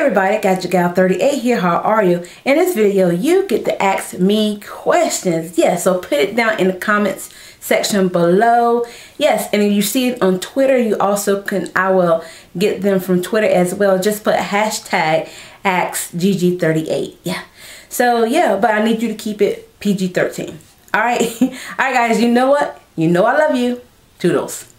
everybody, gadgetgal38 here. How are you? In this video, you get to ask me questions. Yeah, so put it down in the comments section below. Yes, and if you see it on Twitter, you also can, I will get them from Twitter as well. Just put hashtag AskGG38. Yeah. So yeah, but I need you to keep it PG-13. All right. All right, guys, you know what? You know I love you. Toodles.